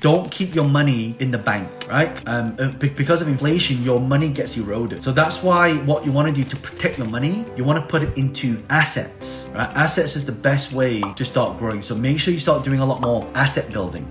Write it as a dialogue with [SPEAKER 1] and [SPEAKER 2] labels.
[SPEAKER 1] Don't keep your money in the bank, right? Um, uh, because of inflation, your money gets eroded. So that's why what you want to do to protect your money, you want to put it into assets, right? Assets is the best way to start growing. So make sure you start doing a lot more asset building.